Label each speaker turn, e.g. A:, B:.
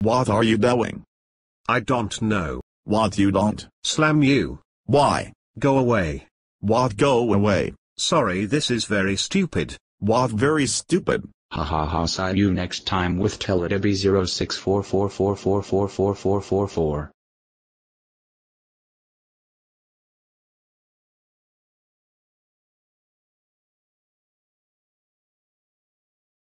A: What are you doing?
B: I don't know.
A: What you don't?
B: Slam you.
A: Why?
B: Go away.
A: What go away?
B: Sorry this is very stupid.
A: What very stupid.
C: Ha ha ha see you next time with Teletubby 06444444444.